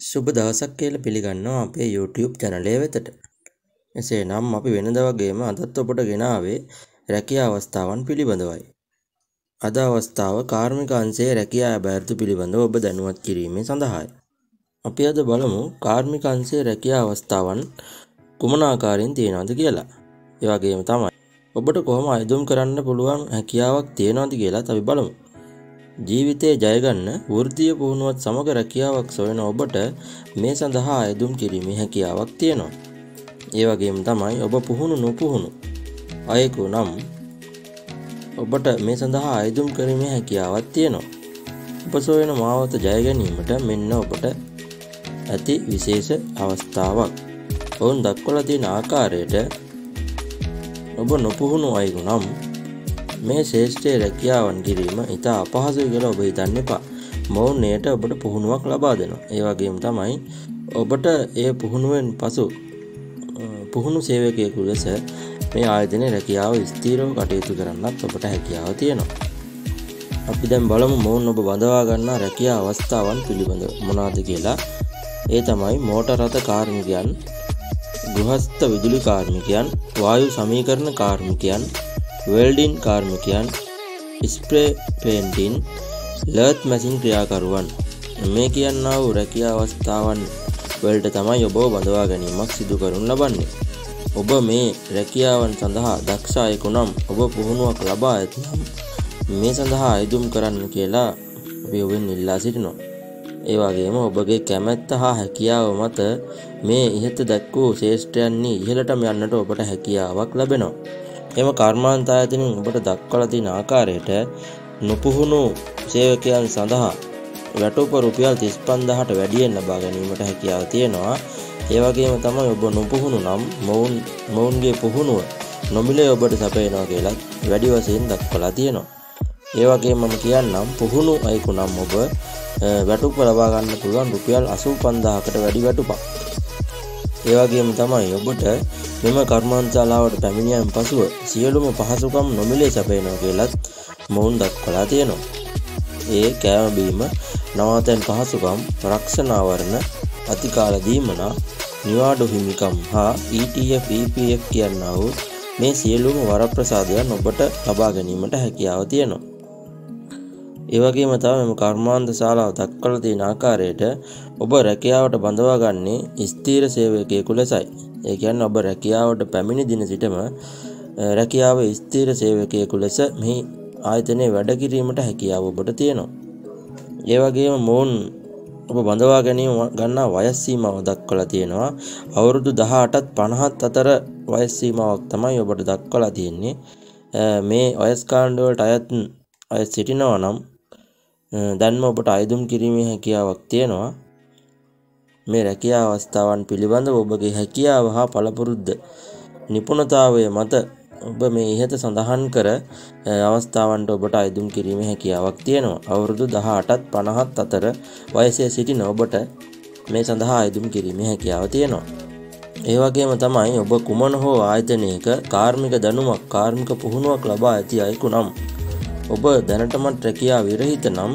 සුබ දවසක් කියලා පිළිගන්නවා අපේ YouTube චැනලය වෙතට. එසේ නම් අපි වෙනද වගේම අදත් ඔබට ගෙනාවේ රැකියා අවස්ථාවන් පිළිබඳවයි. අද අවස්ථාව කාර්මික අංශයේ රැකියා අභ්‍යර්ථි පිළිබඳව ඔබ දැනුවත් කිරීමේ සඳහායි. අපි අද බලමු කාර්මික අංශයේ රැකියා අවස්ථාවන් කුමන ආකාරයෙන් තියෙනවද කියලා. ඒ වගේම තමයි ඔබට කොහොම අයදුම් කරන්න පුළුවන් හැකියාවක් තියෙනවද කියලාත් අපි බලමු. ජීවිතයේ ජයගන්න වෘත්තීය පුහුණුවත් සමග රැකියාවක් සොයන ඔබට මේ සඳහා අයදුම් කිරීමේ හැකියාවක් තියෙනවා. ඒ වගේම තමයි ඔබ පුහුණු නොපුහුණු අයෙකු නම් ඔබට මේ සඳහා අයදුම් කිරීමේ හැකියාවක් තියෙනවා. ඔබ සොයන මාවත ජය ගැනීමට මෙන්න ඔබට ඇති විශේෂ අවස්ථාවක්. ඔවුන් දක්වලා තියෙන ආකාරයට ඔබ නොපුහුණු අයෙකු නම් මේ ශේෂ්ඨයේ රැකියාවන් කිරීම ඉතා අපහසුයි කියලා ඔබ හිතන්න එපා. මොවුන් එයට ඔබට පුහුණුවක් ලබා දෙනවා. ඒ වගේම තමයි ඔබට ඒ පුහුණුවෙන් පසු පුහුණු සේවකයෙකු ලෙස මේ ආයතනයේ රැකියාව ස්ථීරව කටයුතු කරන්නත් ඔබට හැකියාව තියෙනවා. අපි දැන් බලමු මොවුන් ඔබ බඳවා ගන්නා රැකියා අවස්ථාවන් පිළිබඳව මොනවද කියලා. ඒ තමයි මෝටර් රථ කාර්මිකයන්, ගෘහස්ත විදුලි කාර්මිකයන්, වායු සමීකරණ කාර්මිකයන්, වෙල්ඩින් කාර්මිකයන් ස්ප්‍රේ පේන්ටින් ලර්ත් මැසින් ක්‍රියාකරුවන්. මේ කියන්නා වූ රැකිය අවස්ථාවන් වලට තමයි ඔබ බඳවා ගැනීමක් සිදු කරුන් ලබන්නේ. ඔබ මේ රැකියාවන් සඳහා දක්ෂායකු නම් ඔබ පුහුණුවක් ලබා ඇතිනම් මේ සඳහා අයදුම් කරන්න කියලා අපි ඔබෙන් ඉල්ලා සිටිනවා. ඒ වගේම ඔබගේ කැමැත්ත හා හැකියාව මත මේ ඉහත දැක් වූ ශේෂ්ඨයන්නේ ඉහළටම යන්නට ඔබට හැකියාවක් ලැබෙනවා. එම කර්මාන්ත ආයතනින් ඔබට දක්වලා තියෙන ආකාරයට නොපුහුණු සේවකයන් සඳහා වැටුප රුපියල් 35000ට වැඩියෙන් ලබා ගැනීමට හැකියාව තියෙනවා. ඒ වගේම තමයි ඔබ නොපුහුණු නම් මොවුන් මොවුන්ගේ පුහුණුව නොමිලේ ඔබට සපයනවා කියලා වැඩි වශයෙන් දක්වලා තියෙනවා. ඒ වගේම මම කියන්නම් පුහුණු අයෙකු නම් ඔබ වැටුප ලබා ගන්න පුළුවන් රුපියල් 85000කට වැඩි වැටුපක්. ඒ වගේම තමයි ඔබට මෙම කර්මාන්තශාලාවට පැමිණියන් පසුව සියලුම පහසුකම් නොමිලේ සැපයනවා කියලත් මොවුන් දක්වලා තියෙනවා. ඒ කෑම බීම නවාතැන් පහසුකම් රක්ෂණාවරණ අතිකාල දීමනා නිවාඩු හිමිකම් හා ETF EPF කියන්නා වූ මේ සියලුම වරප්‍රසාදයන් ඔබට ලබා ගැනීමට හැකියාව තියෙනවා. ඒ වගේම තමයි මෙම කර්මාන්ත ශාලාව දක්වලා තියෙන ආකාරයට ඔබ රැකියාවට බඳවා ගන්නේ ස්ථීර සේවකයෙකු ලෙසයි. ඒ කියන්නේ ඔබ රැකියාවට පැමිණි දින සිටම රැකියාව ස්ථීර සේවකයෙකු ලෙස මෙහි ආයතනයේ වැඩ කිරීමට හැකියාව ඔබට තියෙනවා. ඒ වගේම මොවුන් ඔබ බඳවා ගැනීම ගන්නා වයස් සීමාව දක්වලා තියෙනවා. අවුරුදු 18ත් 50ත් අතර වයස් සීමාවක් තමයි ඔබට දක්වලා තියෙන්නේ. මේ වයස් කාණ්ඩ වලට අයත් අය සිටිනවා නම් දැන්ම ඔබට අයදුම් කිරීමේ හැකියාවක් තියෙනවා. මේ රැකියා අවස්ථාවන් පිළිබඳව ඔබගේ හැකියාව හා පළපුරුද්ද නිපුණතාවය මත ඔබ මේ ඉහත සඳහන් කර අවස්ථාවන්ට ඔබට අයදුම් කිරීමේ හැකියාවක් තියෙනවා. අවුරුදු 18ත් 50ත් අතර වයසේ සිටින ඔබට මේ සඳහා අයදුම් කිරීමේ හැකියාව තියෙනවා. ඒ වගේම තමයි ඔබ කුමන හෝ ආයතනයක කාර්මික දැනුමක් කාර්මික පුහුණුවක් ලබා ඇති අයෙකු නම් ඔබ දැනටමත් රැකියා විරහිත නම්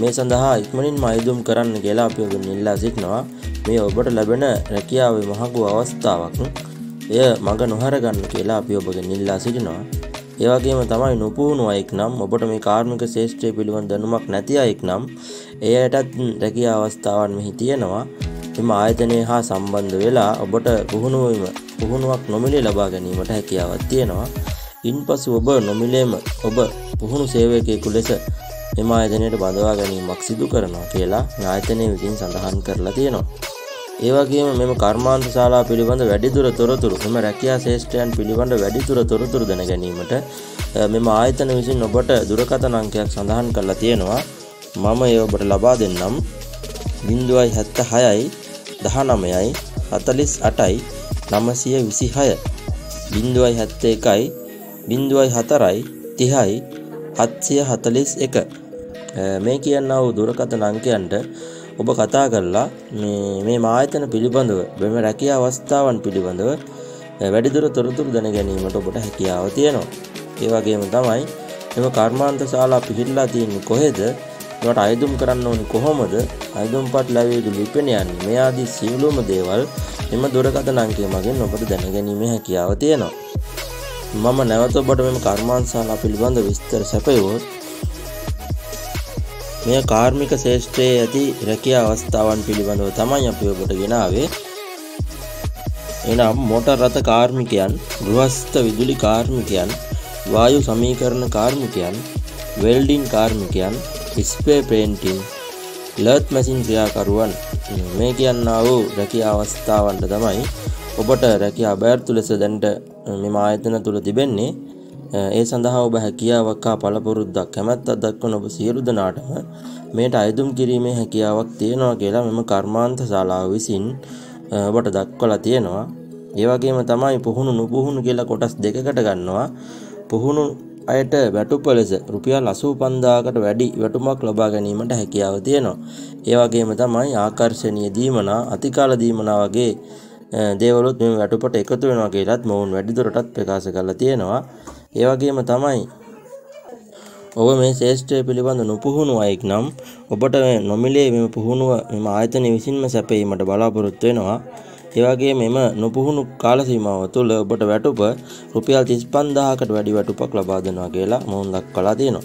මේ සඳහා ඉක්මනින් අයදුම් කරන්න කියලා අපි ඔබෙන් ඉල්ලා සිටිනවා. මේ ඔබට ලැබෙන රැකියාවේ මහඟු අවස්ථාවක්. එය මඟ නොහැර ගන්න කියලා අපි ඔබගෙන් ඉල්ලා සිටිනවා. ඒ වගේම තමයි නොපුහුණු අයෙක් නම් ඔබට මේ කාර්මික ශේෂ්ත්‍රය පිළිබඳ දැනුමක් නැති අයෙක් නම් එයටත් රැකියා අවස්ථාවන් මෙහි තියෙනවා. එම ආයතනය හා සම්බන්ධ වෙලා ඔබට පුහුණුවීම පුහුණුවක් නොමිලේ ලබා ගැනීමට හැකියාවක් තියෙනවා. ඉන්පසු ඔබ නොමිලේම ඔබ පුහුණු සේවකයෙකු ලෙස එම ආයතනයට බඳවා ගැනීමක් සිදු කරනවා කියලා ආයතනය විසින් සඳහන් කරලා තියෙනවා. ඒ වගේම මෙම කර්මාන්ත ශාලා පිළිබඳ වැඩිදුර තොරතුරු මෙම රැකියා ශේෂ්ඨයන් පිළිබඳ වැඩිදුර තොරතුරු දැන ගැනීමට මෙම ආයතන විසින් ඔබට දුරකථන අංකයක් සඳහන් කරලා තියෙනවා. මම ඒ ඔබට ලබා දෙන්නම් 076යි 19යි 48යි 926 071යි 04යි 30යි 741 මේ කියන්නා වූ දුරකථන අංකයන්ට ඔබ කතා කරලා මේ මේ ආයතන පිළිබඳව මෙම රැකියා අවස්ථාවන් පිළිබඳව වැඩිදුර තොරතුරු දැන ගැනීමට ඔබට හැකියාව තියෙනවා. ඒ වගේම තමයි එම කර්මාන්ත ශාලා පිහිටලා තියෙන්නේ කොහෙද? ඒවට අයදුම් කරන්න ඕනි කොහොමද අයදුම්පත් ලැබිය යුතු ලිපින යන්නේ මේ ආදී සියලුම දේවල් එම දුරකථන අංකය මගින් ඔබට දැනගැනීමේ හැකියාව තියෙනවා මම නැවත ඔබට මෙම කර්මාන්තශාලා පිළිබඳ විස්තර සැපයුවොත් මෙය කාර්මික ශේෂ්ත්‍රයේ ඇති රැකියා අවස්ථාවන් පිළිබඳව තමයි අපි ඔබට ගෙනාවේ. එනම් මොටර් රථ කාර්මිකයන් ගෘහස්ත විදුලි කාර්මිකයන් වායු සමීකරණ කාර්මිකයන් වෙල්ඩින් කාර්මිකයන් ස්පේ පේන්ටින් ලර්ත් මැසින් ක්‍රියාකරුවන් මේ කියන්නා වූ රැකියා අවස්ථාවන්ට තමයි ඔබට රැකියා අභයර්ථු ලෙස දැන්ට මෙම ආයතන තුළ තිබෙන්නේ ඒ සඳහා ඔබ හැකියාවක් හා පළපුරුද්දක් කැමැත්තක් දක්වන ඔබ සියලු දෙනාටම මේට අයදුම් කිරීමේ හැකියාවක් තියෙනවා කියලා මෙම කර්මාන්ත ශාලාව විසින් ඔබට දක්වලා තියෙනවා ඒ වගේම තමයි පුහුණු නුපුහුණු කියලා කොටස් දෙකකට ගන්නවා පුහුණු අයට වැටුප ලෙස රුපියල් 85000කට වැඩි වැටුමක් ලබා ගැනීමට හැකියාව තියෙනවා. ඒ වගේම තමයි ආකර්ෂණීය දීමනා, අතිකාල දීමනා වගේ දේවලුත් මේ වැටුපට එකතු වෙනවා කියලත් මොවුන් වැඩිදුරටත් ප්‍රකාශ කරලා තියෙනවා. ඒ වගේම තමයි ඔබ මේ ශේෂ්ත්‍රය පිළිබඳ නොපුහුණු අයෙක් නම් ඔබට නොමිලේ මෙම පුහුණුව මෙම ආයතනය විසින්ම සැපීමට බලාපොරොත්තු වෙනවා. ඒ වගේම මෙම නොපුහුණු කාල සීමාව තුළ ඔබට වැටුප රුපියල් 35000කට වැඩි වැටුපක් ලබා දෙනවා කියලා මොවුන් දක්වලා තියෙනවා.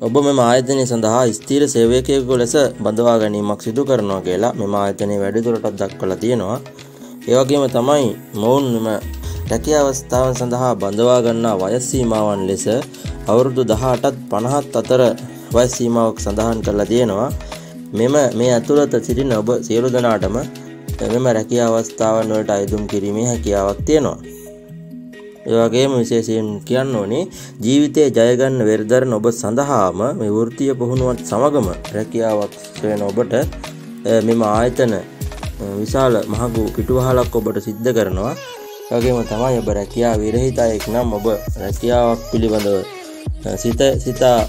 ඔබ මෙම ආයතනය සඳහා ස්ථීර සේවකයෙකු ලෙස බඳවා ගැනීමක් සිදු කරනවා කියලා මෙම ආයතනයේ වැඩිදුරටත් දක්වලා තියෙනවා. ඒ වගේම තමයි මොවුන් මෙම රැකියා අවස්ථාවන් සඳහා බඳවා ගන්නා වයස් සීමාවන් ලෙස අවුරුදු 18ත් 50ත් අතර වයස් සීමාවක් සඳහන් කරලා තියෙනවා. මෙම මේ ඇතුළත සිටින ඔබ සියලු දෙනාටම මෙම රැකියා අවස්ථාවන් වලට අයදුම් කිරීමේ හැකියාවක් තියෙනවා. ඒ වගේම විශේෂයෙන් කියන්න ඕනේ ජීවිතයේ ජය ගන්න වෙරදරන ඔබ සඳහාම මේ වෘත්තීය පුහුණුවත් සමගම රැකියාවක් සොයන ඔබට මෙම ආයතන විශාල මහඟු පිටුවහලක් ඔබට සිද්ධ කරනවා. වගේම තමයි ඔබ රැකියා විරහිතයෙක් නම් ඔබ රැකියාවක් පිළිබඳව සිත සිතා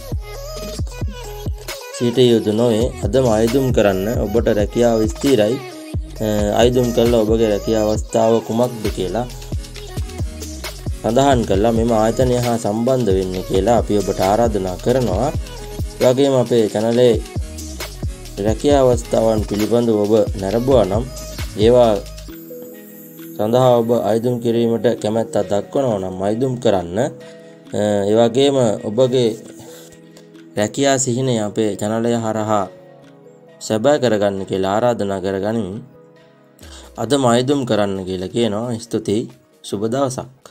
සිට යුතු නොවේ. අදම අයදුම් කරන්න ඔබට රැකියාව ස්ථීරයි. අයිදුම් කරලා ඔබගේ රැකිය අවස්ථාව කුමක්ද කියලා සඳහන් කරලා මෙම ආයතනය හා සම්බන්ධ වෙන්න කියලා අපි ඔබට ආරාධනා කරනවා. වගේම අපේ චැනලේ රැකිය අවස්ථාවන් පිළිබඳ ඔබ නැරබවා නම් ඒවා සඳහා ඔබ අයිදුම් කිරීමට කැමැත්ත දක්වනවා නම් අයිදුම් කරන්න. ඒවගේම ඔබගේ රැකියා සිහිනය අපේ චැනලය හරහා සැබෑ කරගන්න කියලා ආරාධනා කරගනිමින් අද මයදුම් කරන්න කියලා කියනවා. ස්තුතියි. සුබ දවසක්.